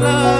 better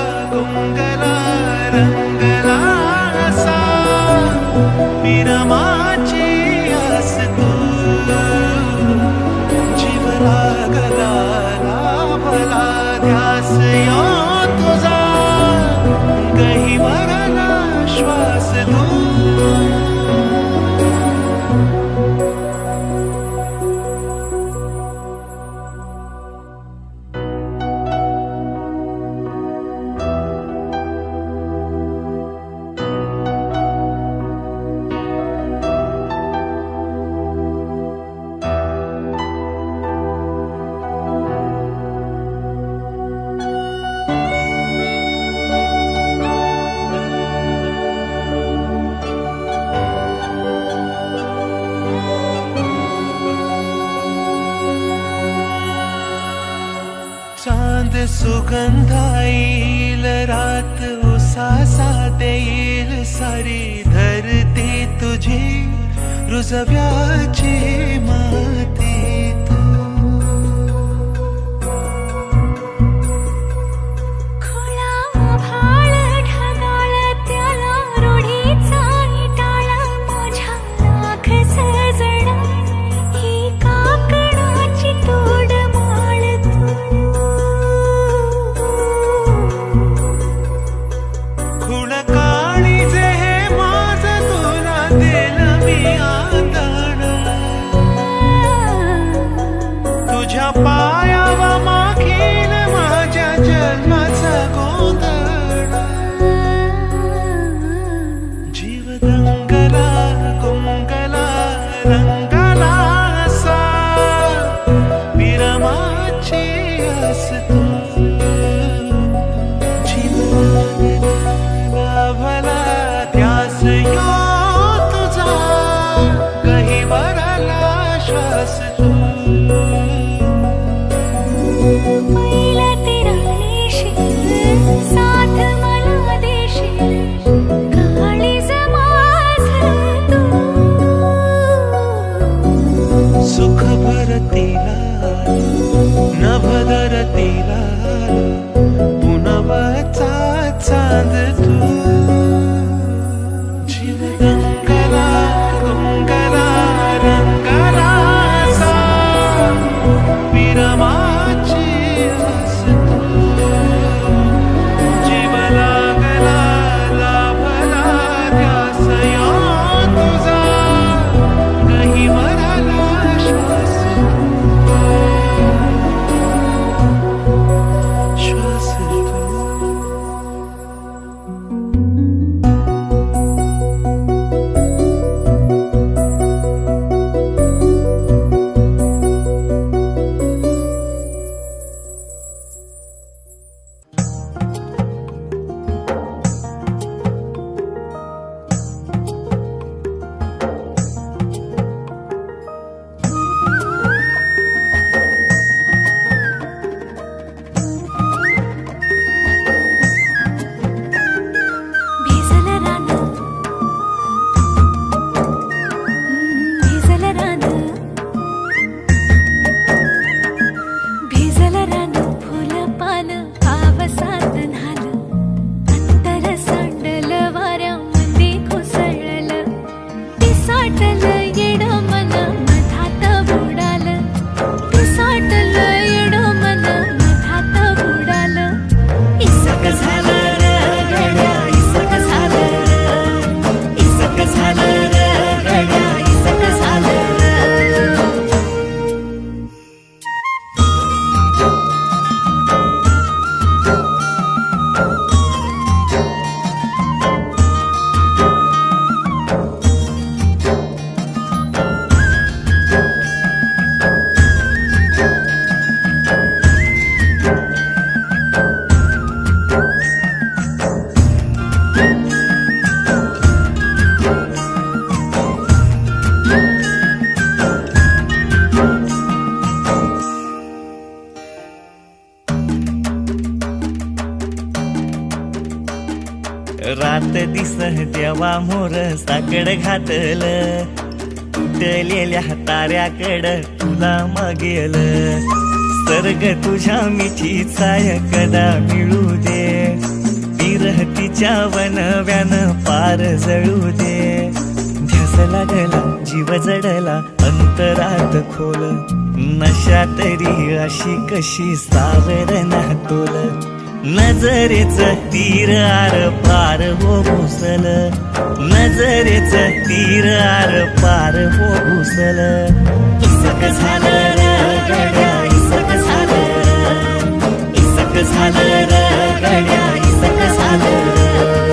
मोर साकड घातल. तुटलेल्या ताऱ्याकड तुला मागेल. सर्ग तुझ्या मिठी चाय कदा मिळू दे. विरहतीच्या वनव्यान पार जळू दे. ध्यास लागला जीव जडला अंतरात खोल. नशा तरी अशी कशी सावर तोल. नजरेच तीर आर पार हो घुसल नजरेच तीर आर पार हो घुसल इसक झालं र इसक झालं इसक झालं इसक झालं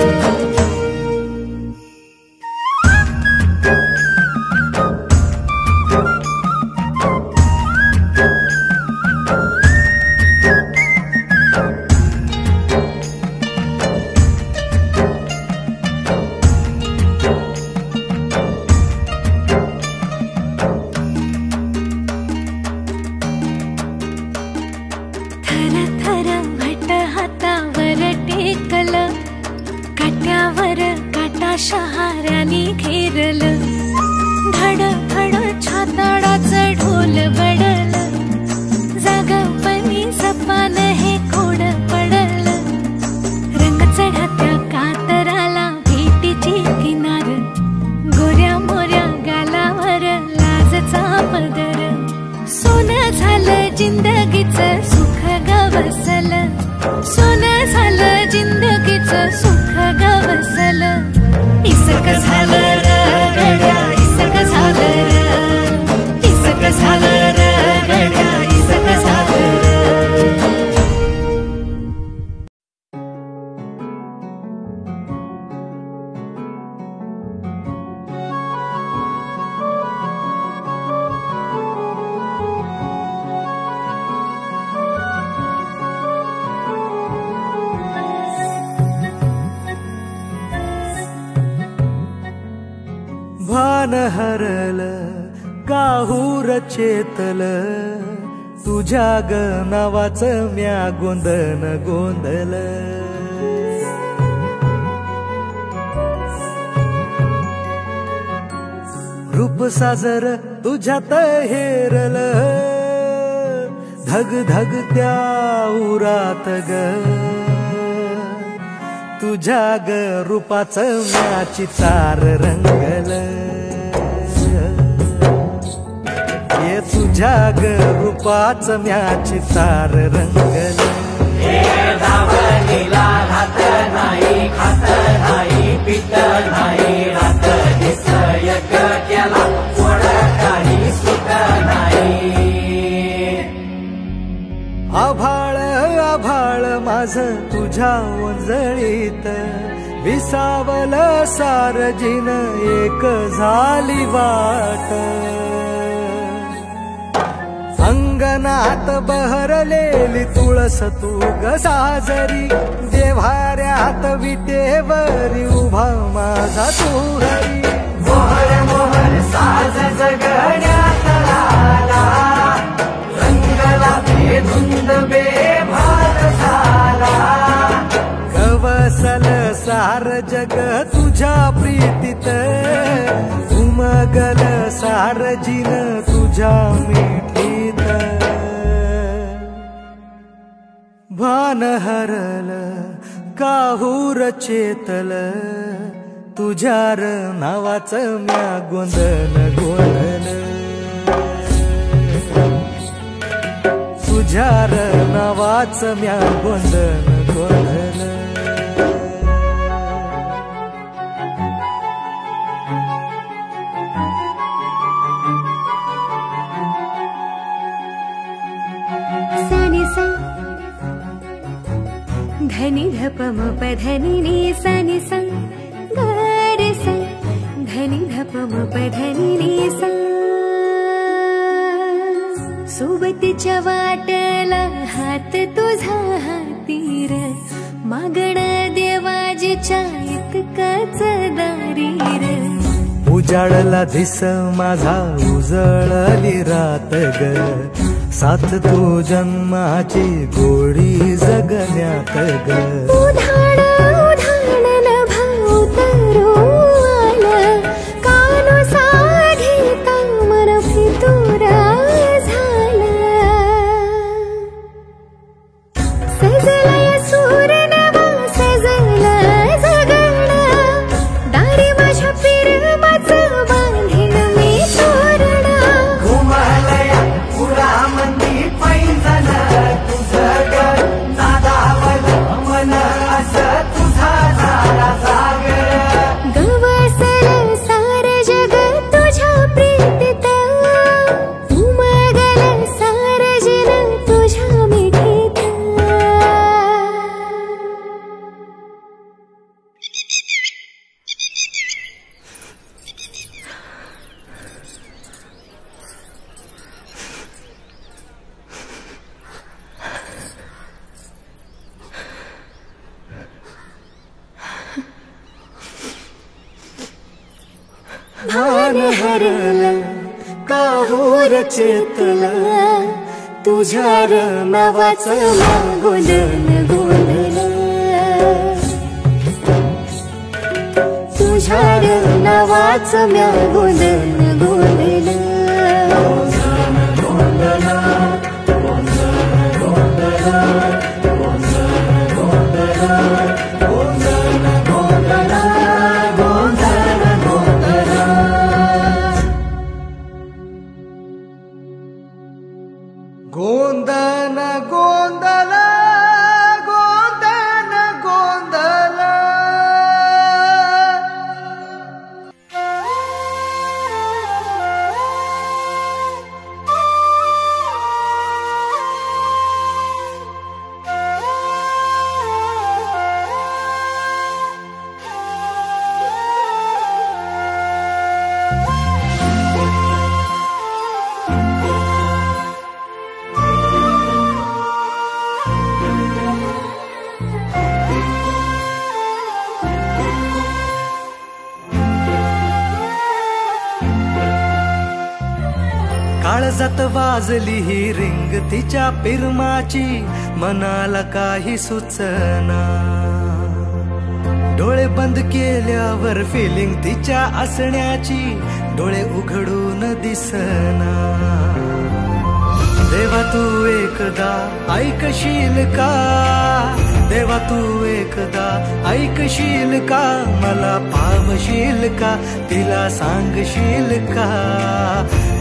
काहूर चेतल तुझ्या ग नावाचं म्या गोंधन गोंधल रूप साजर तुझ्यात हेरल धग धग त्या उरात ग. तुझ्या ग रूपाच म्याची तार रंगल. ये तुझ्या ग रूपाचं म्याची तार रंगल. आभाळ आभाळ माझ तुझ्या वंजळीत विसावल सारजीन एक झाली वाट. अंगणात बहरलेली तुळस तू गसाजरी साजरी. देव्हाऱ्यात विटेवरी उभा माझा तू हरी. मोहर मोहर साज जगण्यात आला. रंगला धुंद बेभार झाला. सार जग तुझ्या प्रीतीत. उमगल सार जिन तुझ्या मी भान हरल काहूर चेतल तुझ्यार नावाचं म्या गोंधन गोंधन तुझ्यार नावाचं म्या गोंधन गोंधन धनी धप म प धनी नि सानी सा। ग रे सा। धनी धप म प धनी नि सा सोबतीच्या वाटला हात तुझा हातीर। मागण देवाजीच्या इतकाच दारीर। उजाडला दिस माझा उजळली रात ग. साथ तू जन्माची गोडी जगण्यात ग. तुझ्या र नावाचं गोंधळ गोंधळ तुझ्या र नावाचं म्या गोंधळ गोंधळ गोंधन गोंधळ वाजली ही रिंग तिच्या पिरमाची मनाला काही सुचना. डोळे बंद केल्यावर फिलिंग तिच्या असण्याची डोळे उघडून दिसना. देवा तू एकदा ऐकशील का? देवा तू एकदा ऐकशील का? मला पावशील का? तिला सांगशील का?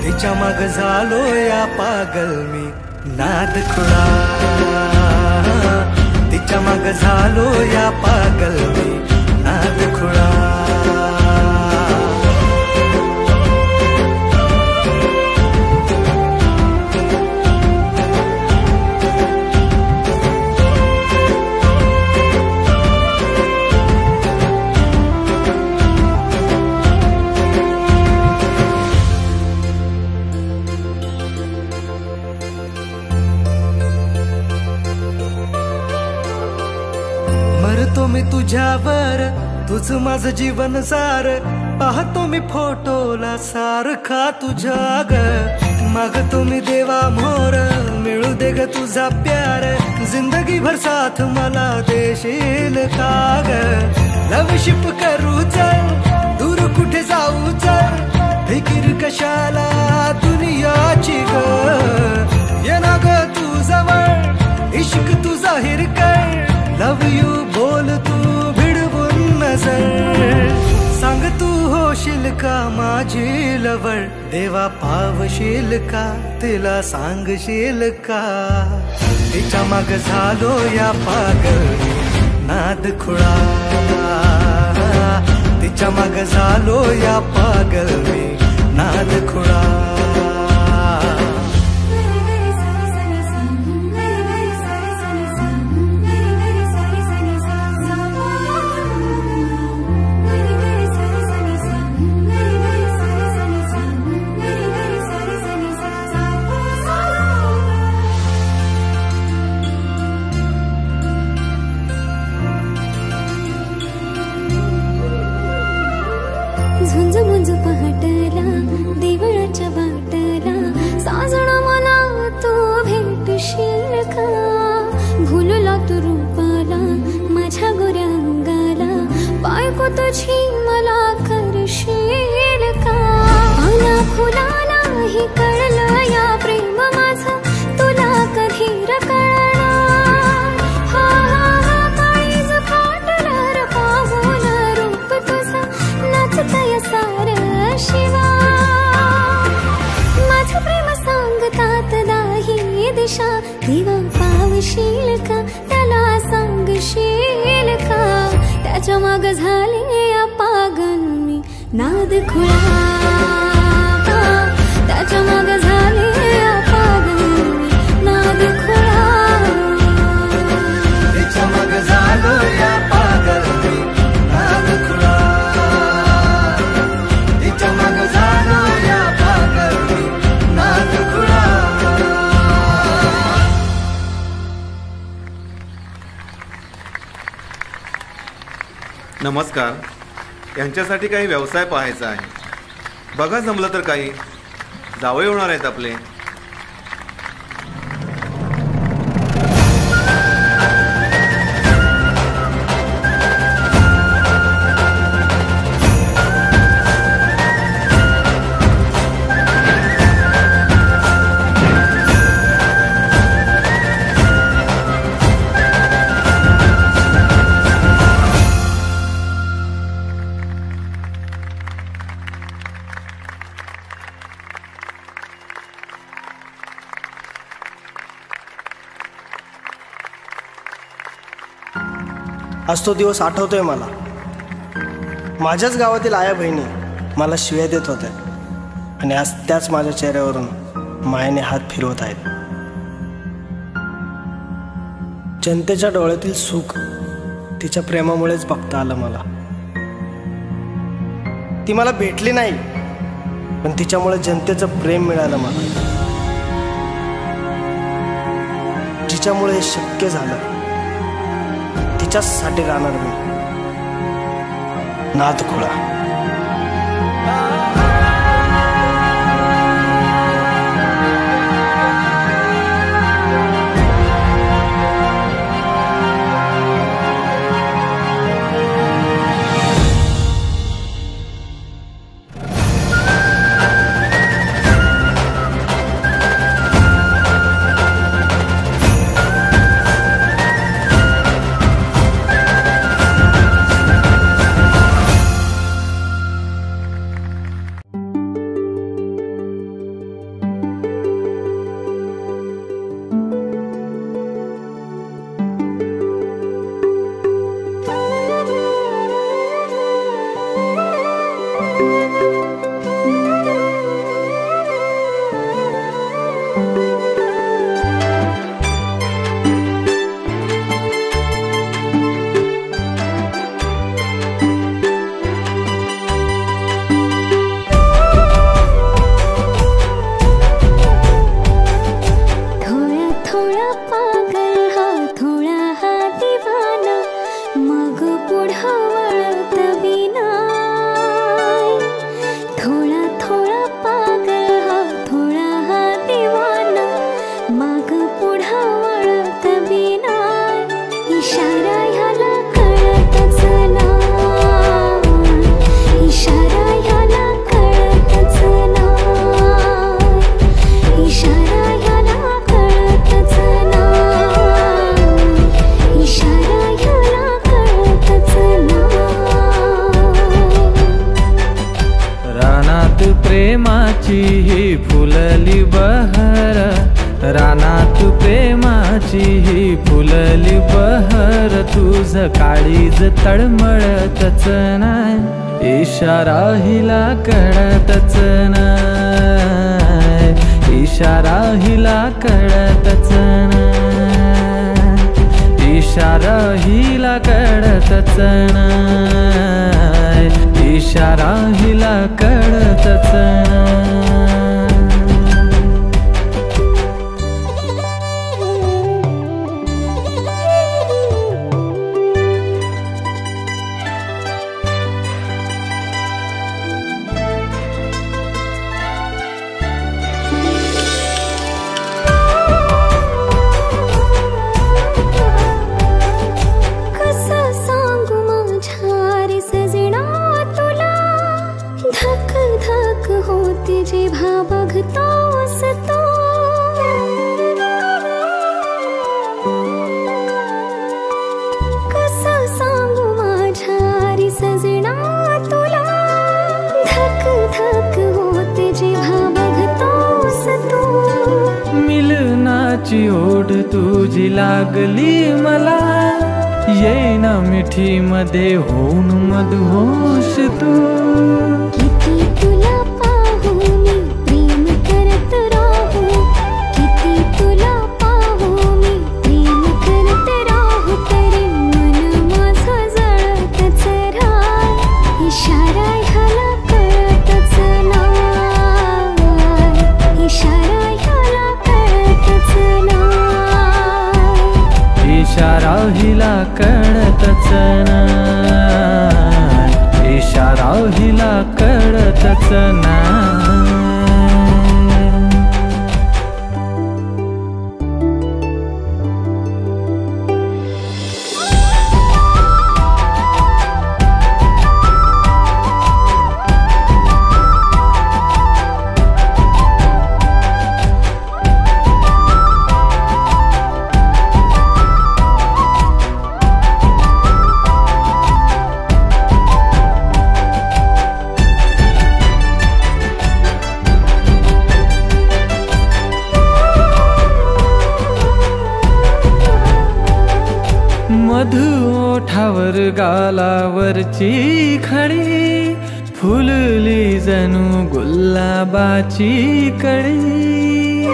तिच्या मग झालो या पागल मी. नाद खुळा. तिच्या मग झालो या पागल मी. नाद खुळा. तुझ जीवन सार पाहतो मी फोटोला सारखा तुझ्या ग मागतो मी देवा मोर मिळू दे ग तुझा प्यार. जिंदगी भर साथ मला देशील का ग लवशिप करू चल दूर कुठे जाऊ चल. फिकीर कशाला दुनियाची ग? ये ना ग तू जवळ इश्क तू जाहीर कर. लव यू बोल तू नजर। सांग तू होशील का माझी लवळ। देवा पावशील का तिला सांगशील का तिच्या माग झालो या पागल नाद खुळा। तिच्या माग झालो या पागल मी नाद खुळा। नमस्कार. यांच्यासाठी काही व्यवसाय पाहायचा आहे. बघा जमलं तर काही. जावई होणार आहेत आपले. आज तो दिवस आठवतोय मला. माझ्याच गावातील आया बहिणी मला शिव्या देत होत्या. आणि आज त्याच माझ्या चेहऱ्यावरून मायाने हात फिरवत आहेत. जनतेच्या डोळ्यातील सुख तिच्या प्रेमामुळेच बघता आलं मला. ती मला भेटली नाही पण तिच्यामुळे जनतेचं प्रेम मिळालं मला. जिच्यामुळे हे शक्य झालं. तिच्यासाठी राहणार मी नाथ खोळा काळीज तळमळतच नाय इशारा हिला कळतच नाय इशारा हिला कळतच नाय इशारा हिला कळतच नाय इशारा हिला कळतच नाय मिलनाची ओढ तुझी लागली मला. येईना मिठी मध्ये होऊन मधोश तू कळतच नाय इशारा हिला हिला कळतच नाही. ओठावर गालावरची खडी फुलली जणू गुलाबाची कळी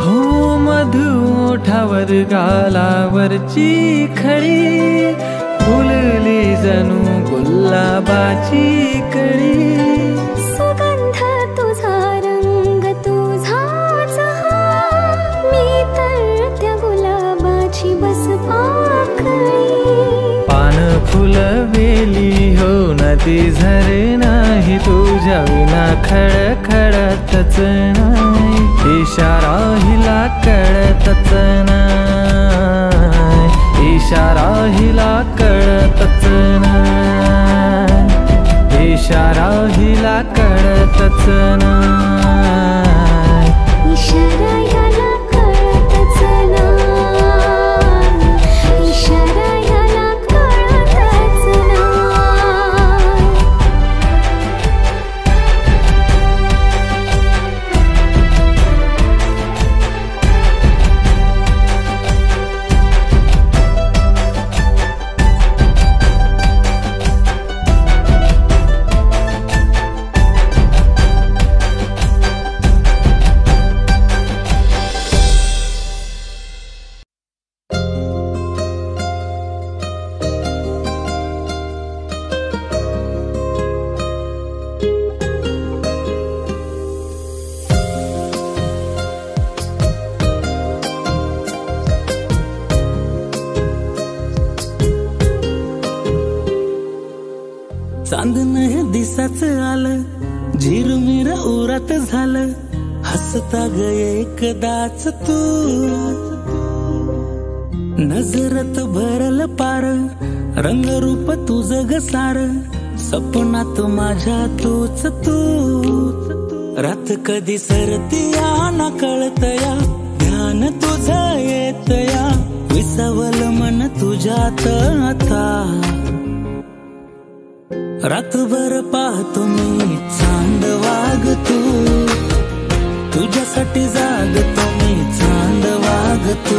हो मधु ओठावर गालावरची खडी फुलली जणू गुलाबाची कळी फुल हो नदी झरे नाही तुझ्या विना खडखडतच नाही. इशारा हिला कळतच नाही. इशारा हिला कळतच नाही. इशारा हिला कळतच नाही. इशारा एकदाच तू नजरत भरल पार रंगरूप तुझ ग सार सपनात माझ्या तूच तू. रात कधी सरती या ना ध्यान तुझ येतया विसवल मन तुझ्यात आता. रातभर पाहतो मी चांद वाग तू. तुझ्यासाठी जागतो मी चांद वागतो.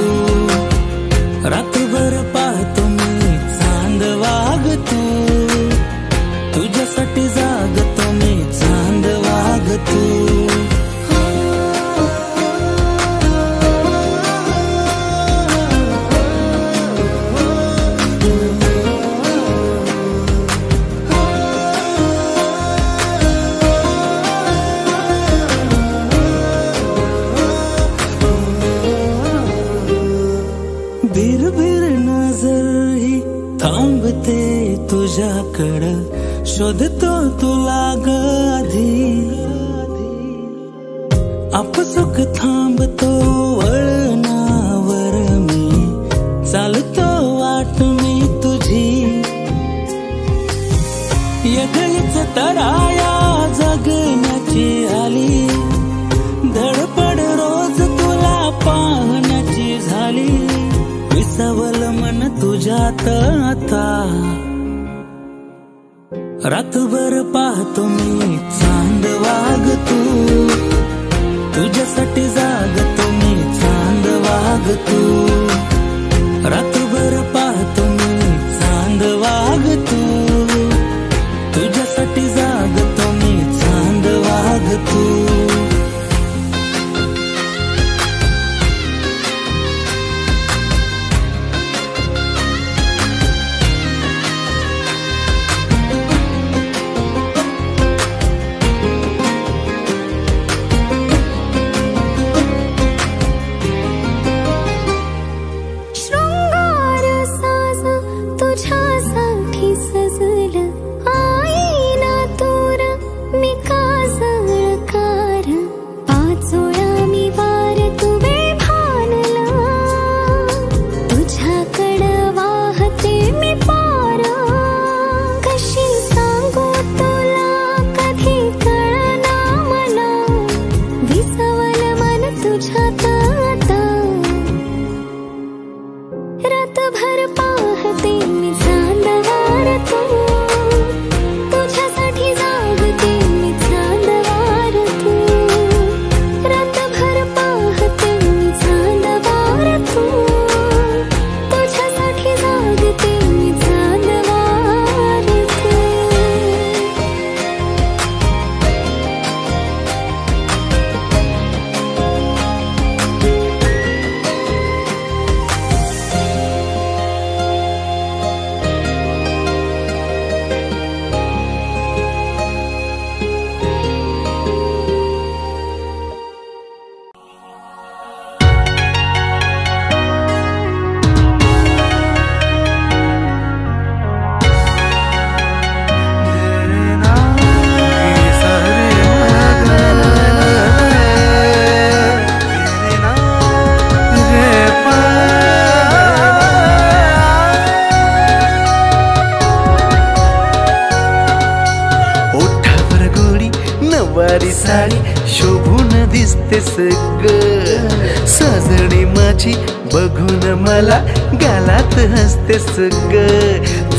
बघून गालात हसतेस ग.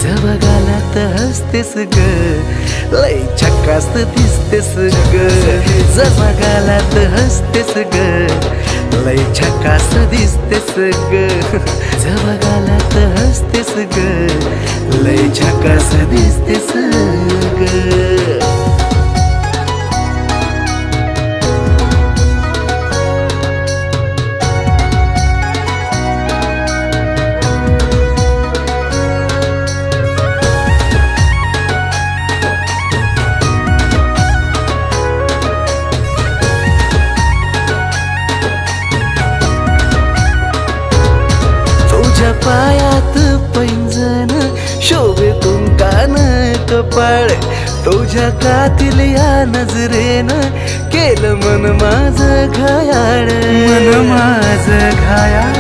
जव गालात हसतेस ग. लय छक्कास दिसतेस ग. जव गालात हसतेस ग. लय छक्कास दिसतेस ग. जव गालात हसतेस ग. लय छक्कास दिसतेस ग. कान कपाळ तुझ्या कातील या नजरेनं केलं मन माझ घायाळ. मन माझ घायाळ.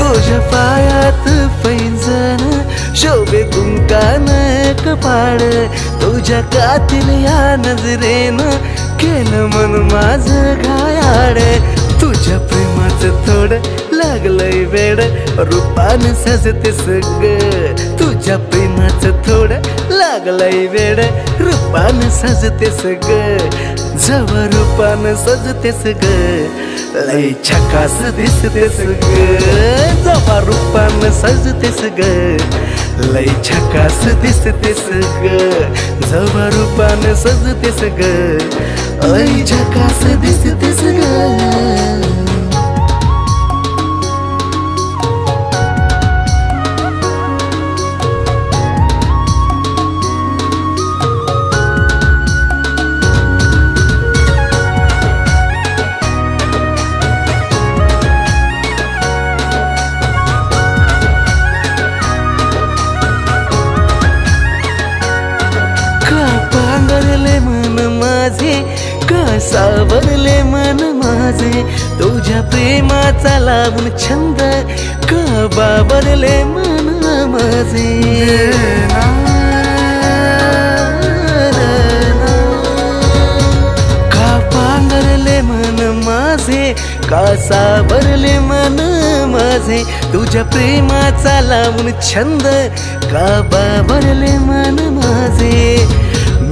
तुझ्या पायात पैंजण शोभे कुंकान कपाळ तुझ्या कातील या नजरेनं केलं मन माझ घायाळ. तुझ्या प्रेमाचं थोडं लागलंय वेड. रूपान सजते सग तुझ्या प्रेमाचं थोडं लागलंय वेड. रूपान सजते सग जव रूपान सजते सग लय छकास दिसते सग जवा रूपान सजते सग लय छकास दिसते सग जव रूपान सजते ग. लय छकास दिसते ग. माझे. तुझ्या प्रेमाचा लावून छंद का बाबरले मन माझे. का पांघरले मन माझे? का साबरले मन माझे? तुझ्या प्रेमाचा लावून छंद का बाबरले मन माझे.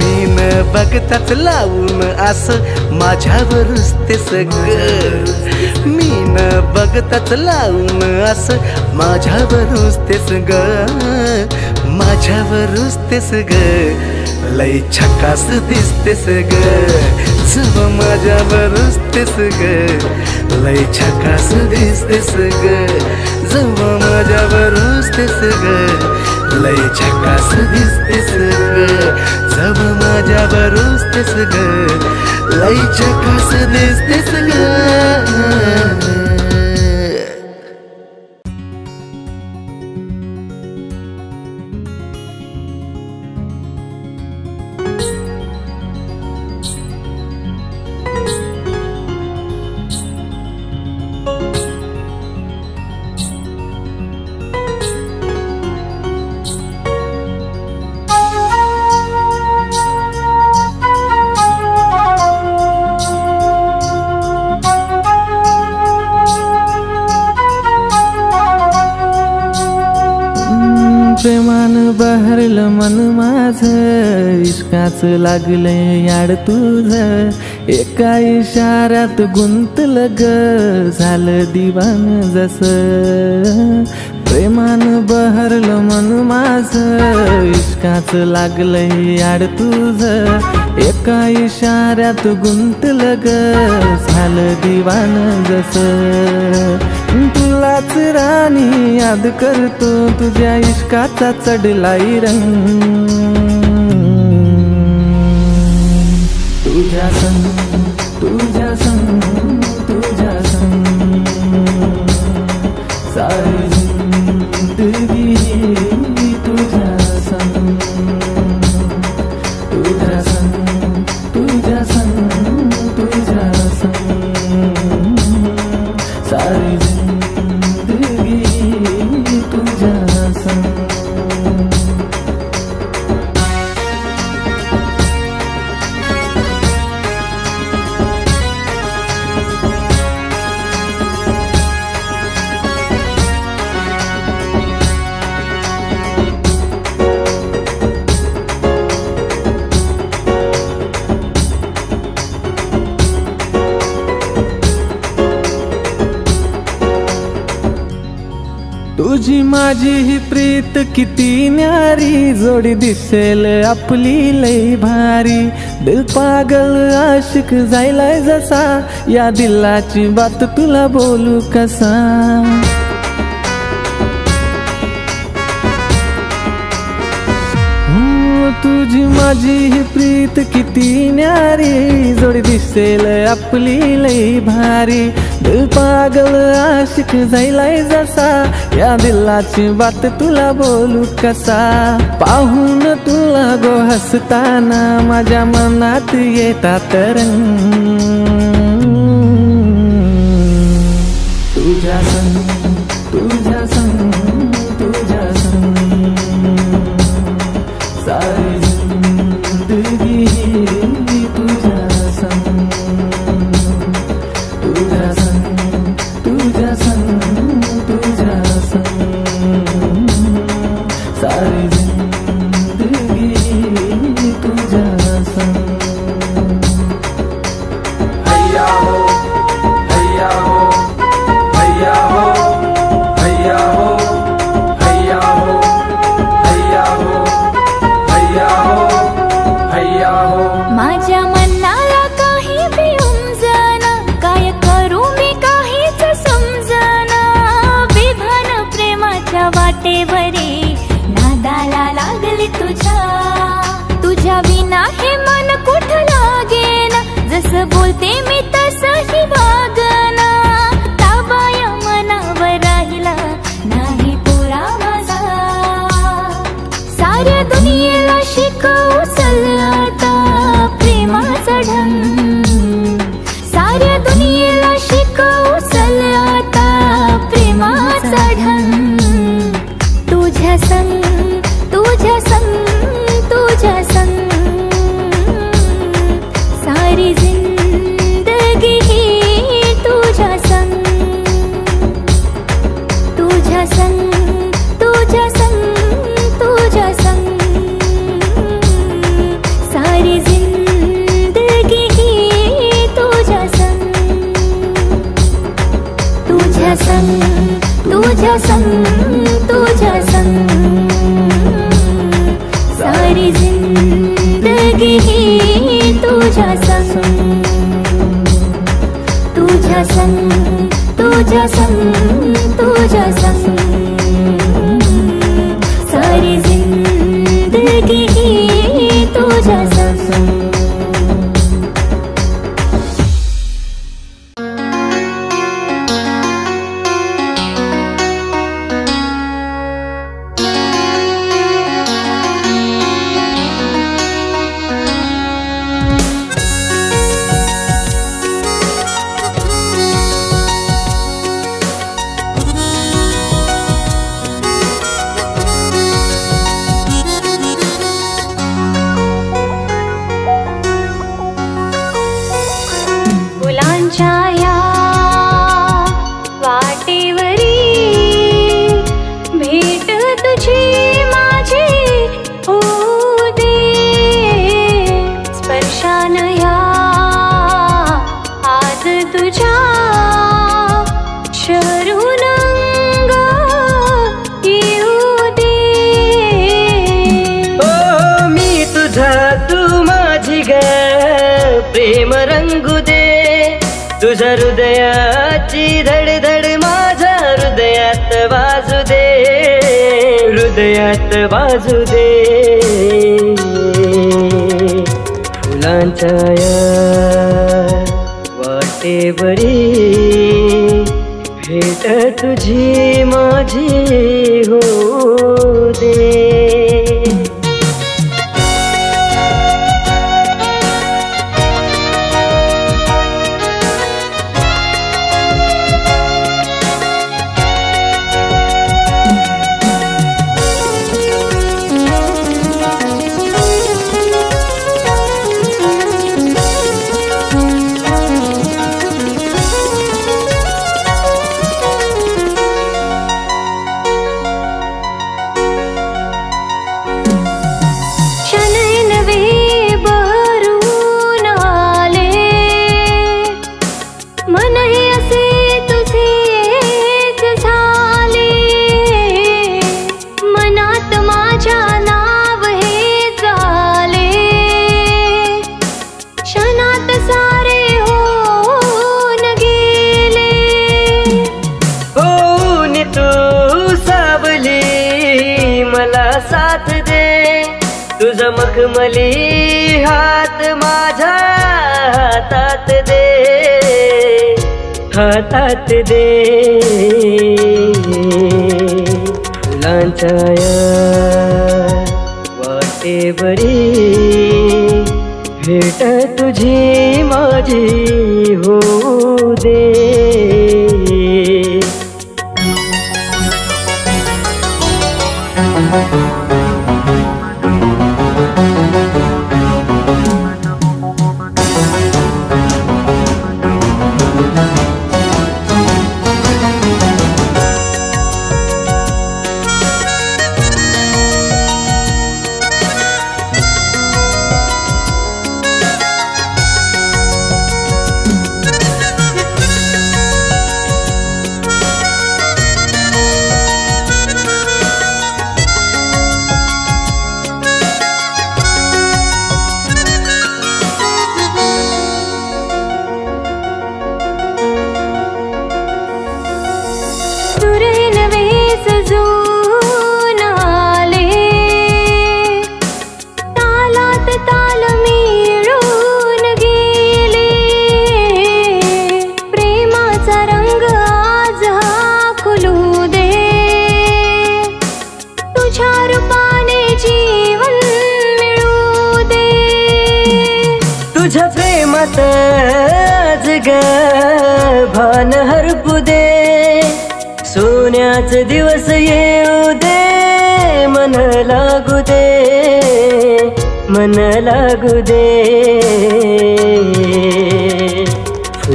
मी न बघताच लावून असं माझ्यावरच ते सग। मी न बघताच लावून असं माझ्यावरच ते सग। माझ्यावरच ते सग। लय छकास दिसतेस सग। जव माझ्यावरच तेस ग लय छकास दिसतेस ग जव माझ्यावरच तेस ग लय छकास दिसतेस ग जव माझ्यावरच तेस ग लय छकास दिसतेस ग बहरलं मन माझ इश्काच लागले याड तुझ. एका इशाऱ्यात गुंतलं ग झालं दिवान जस. प्रेमान बहरलं मन माझ इश्काच लागलंय याड तुझ. एका इशाऱ्यात गुंतलं ग झालं दिवान जस. तुलाच राणी याद करतो तुझ्या इश्काचा चढलाई रंग. तुझ्या संग तुझी माझी ही प्रीत किती न्यारी जोडी दिसेल आपली लई भारी. दिल पागल आशिक जायलाय जसा या दिलाची बात तुला बोलू कसा? तुझी माझी ही प्रीत किती न्यारी जोडी दिसेल आपली लई भारी. दिल पागल आशिक जायलाय जसा या दिलाची बात तुला बोलू कसा? पाहून तुला गो हसताना माझ्या मनात येतात रंग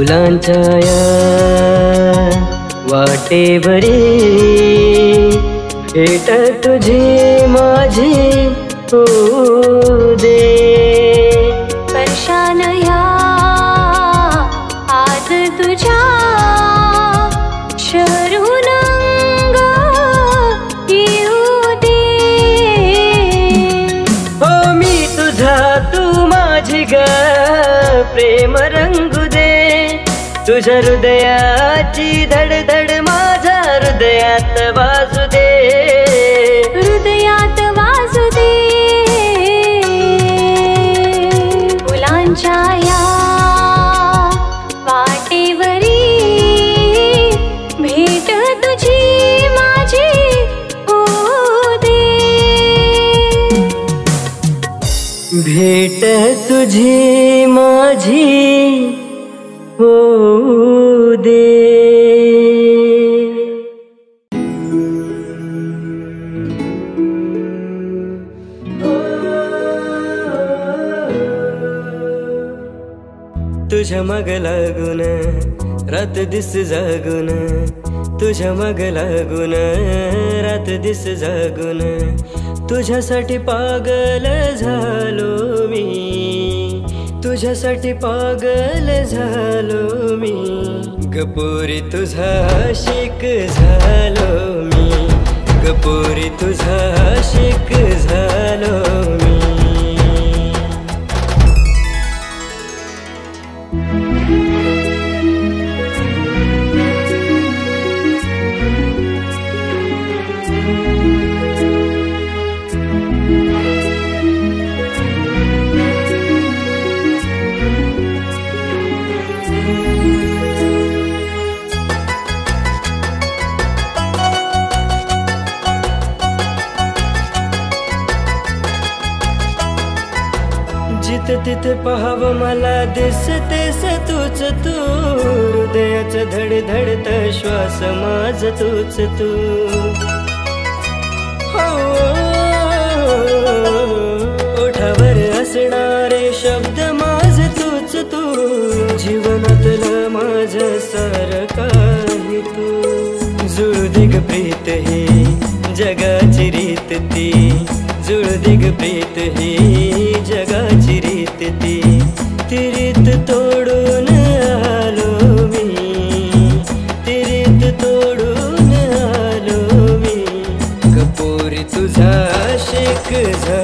फुलांच्या. या वाटे बरे भेट तुझी माझी. हो भेट तुझी माझी हो दे तुझ्या मग लागून रात दिस जागून तुझ्या मग लागून रात दिस जागून तुझ्यासाठी पागल झालो मी. तुझ्यासाठी पागल झालो मी. गपोरी तुझा शिक झालो मी. गपोरी तुझा शिक झालो मी. जिथे तिथे पाहावं मला दिसतेस तूच तू हृदयाचं धडधडत श्वास माझ तूच तू हो, ओठावर असणारे शब्द माझ तूच तू जीवनातलं माझ सार काही तू जुळदिग प्रीत ही जगाची रीत ती. जुळदिग प्रीत ही शेक